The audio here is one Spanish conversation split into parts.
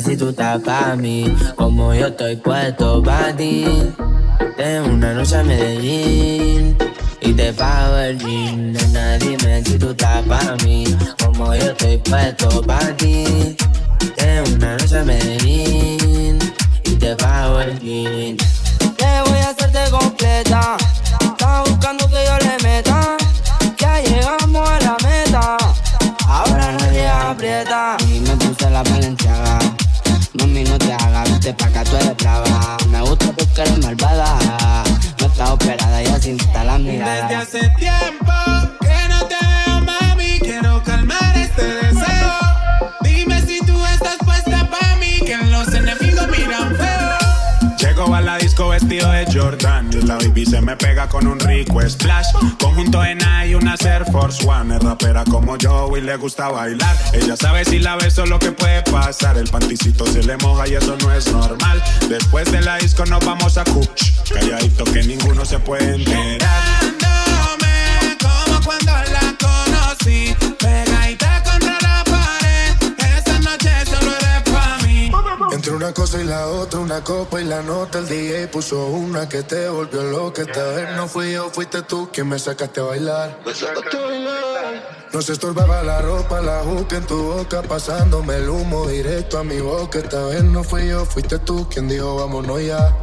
Si tú estás pa' mí, como yo estoy puesto pa' ti. Tengo una noche a Medellín y te pago el jean. Nena, dime si tú estás pa' mí, como yo estoy puesto pa' ti. Tengo una noche a Medellín y te pago el jean. Que voy a hacerte completa. Estaba buscando que yo le meta. Ya llegamos a la meta. Ahora nadie aprieta. Y me puse la valenciaga. No te hagas, vete pa' acá, tú eres brava. Me gusta porque eres malvada. No estás operada, ya sin la mirada. Vestido de Jordan y la baby se me pega con un rico splash. Conjunto en y una Air Force One. Es rapera como yo y le gusta bailar. Ella sabe si la beso lo que puede pasar. El panticito se le moja y eso no es normal. Después de la disco nos vamos a Kuch. Calladito que ninguno se puede enterar. Como cuando la Entre una cosa y la otra, una copa y la nota, el DJ puso una que te volvió loca. Esta vez no fui yo, fuiste tú quien me sacaste a bailar. No se estorbaba la ropa, la juca en tu boca, pasándome el humo directo a mi boca. Esta vez no fui yo, fuiste tú quien dijo vámonos ya.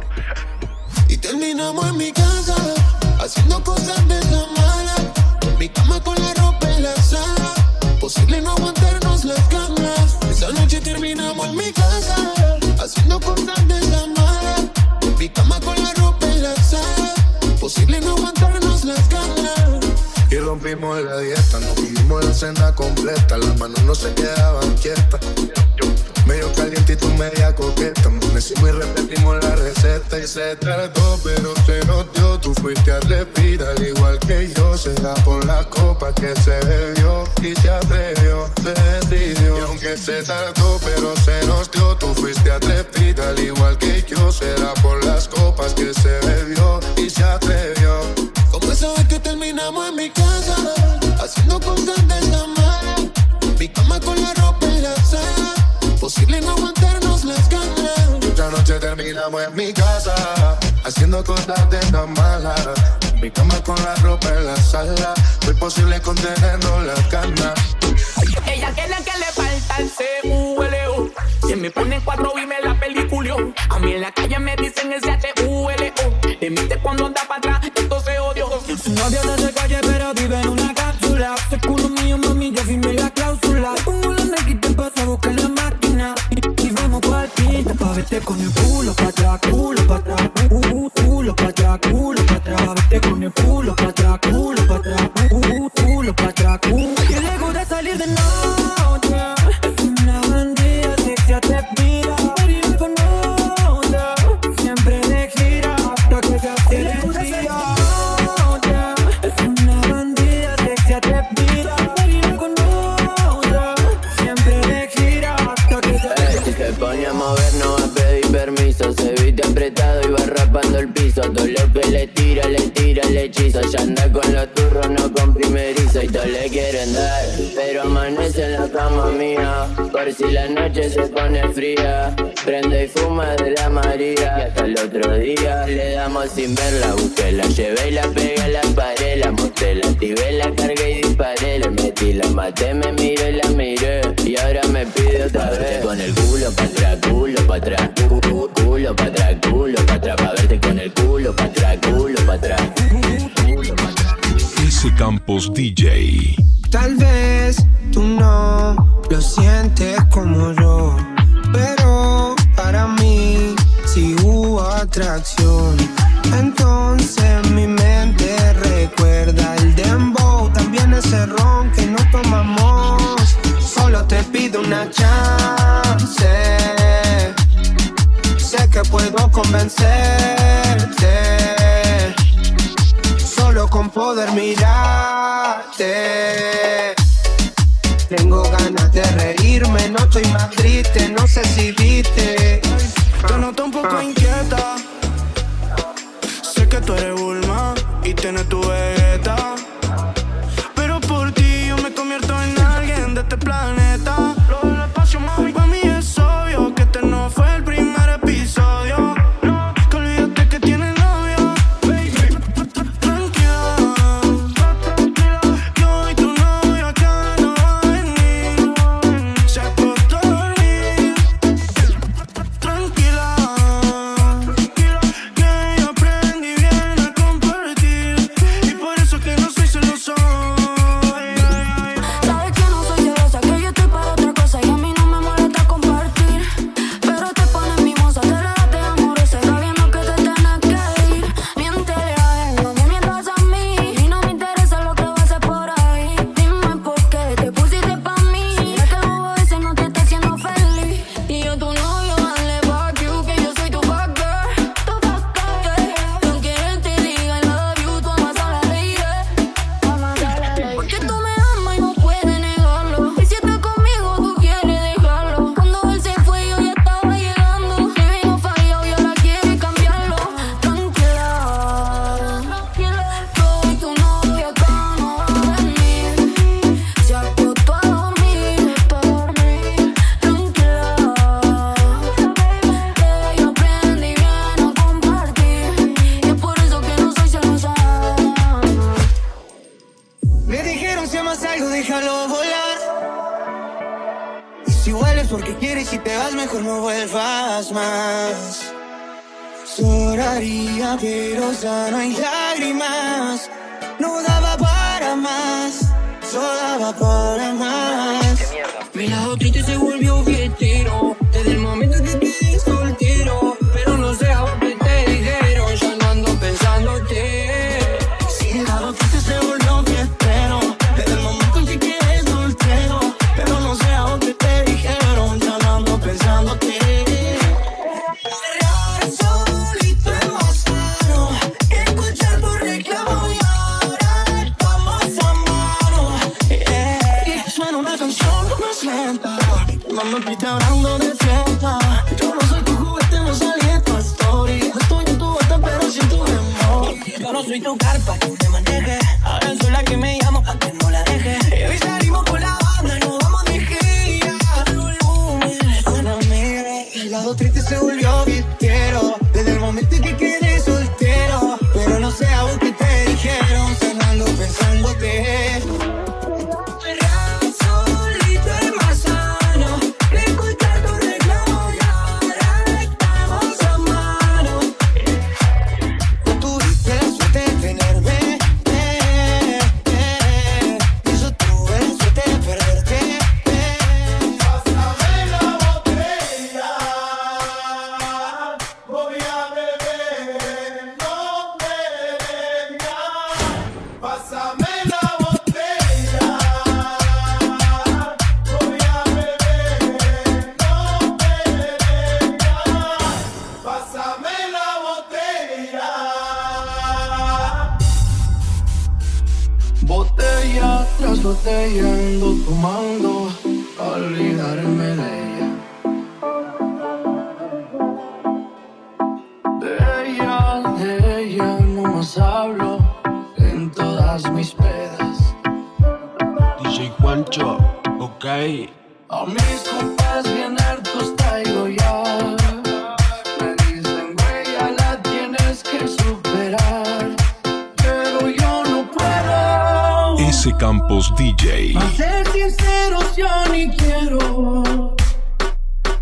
Y terminamos en mi casa, haciendo cosas de esa mala. Mi cama con la ropa en la sala. Posible no aguantarnos las ganas. Esa noche terminamos en mi casa, rompimos la dieta, nos comimos la cena completa, las manos no se quedaban quietas. Medio caliente y tú media coqueta, amanecimos y repetimos la receta y se tardó, pero se nos dio. Tú fuiste atrevida, al igual que yo, será por la copa que se bebió y se atrevió, se decidió. Y aunque se tardó, pero se nos dio. Tú fuiste atrevida, al igual que yo, será por las copas que se bebió noche terminamos en mi casa, haciendo cosas de tan mala. Mi cama con la ropa en la sala, fue posible contenernos las ganas. Ella quiere que le falta el C-U-L-O. Si me ponen cuatro y me la peliculio. A mí en la calle me dicen el C-H-U-L-O. Emite cuando anda para atrás, esto se odio. Su novio no verte con el culo pa' atrás, culo si la noche se pone fría. Prende y fuma de la María. Y hasta el otro día le damos sin ver la busqué. La llevé y la pegué a la pared. La mostré, la activé, la cargué y disparé. Le metí, la maté, me miré, la miré. Y ahora me pide otra vez. Con el culo para atrás, culo para atrás. Culo para atrás, culo para atrás. Pa' verte con el culo para atrás, culo para atrás. Ese Campos DJ. Tal vez Entonces mi mente recuerda el dembow, también ese ron que no tomamos. Solo te pido una chance. Sé que puedo convencerte, solo con poder mirarte. Tengo ganas de reírme, no estoy más triste, no sé si viste. Te noto un poco inquieta tú eres Bulma y tienes tu bebé. mejor no vuelvas más. Lloraría, pero ya no hay lágrimas. No daba para más, solo daba para más. Mira, otra y se volvió 30 y se volvió botella ando tomando olvidarme de ella. De ella, de ella no más hablo en todas mis pedas. DJ Juancho, ok. A mis compas vienen. Campos DJ. A ser sinceros, yo ni quiero.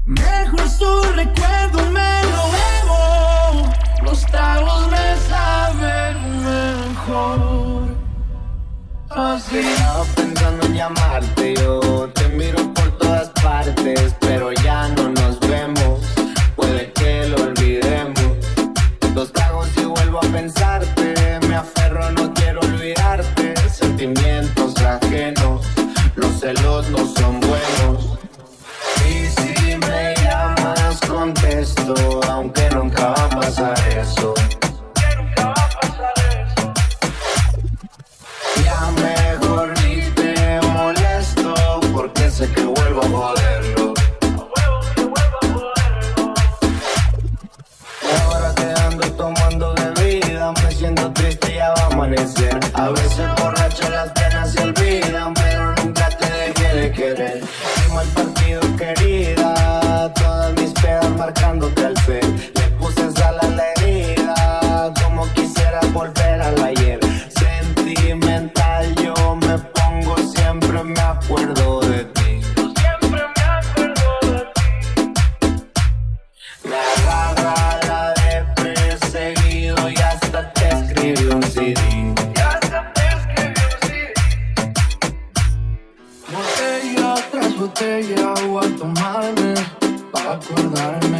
Mejor su recuerdo me lo bebo. Los tragos me saben mejor. Así. Pensando en llamarte, yo te miro por todas partes, pero ya no nos vemos. Puede que lo olvidemos. Dos tragos y vuelvo a pensarte, querer. Mal partido querida, todas mis pedas marcándote al fe. botella o a tomarme para acordarme.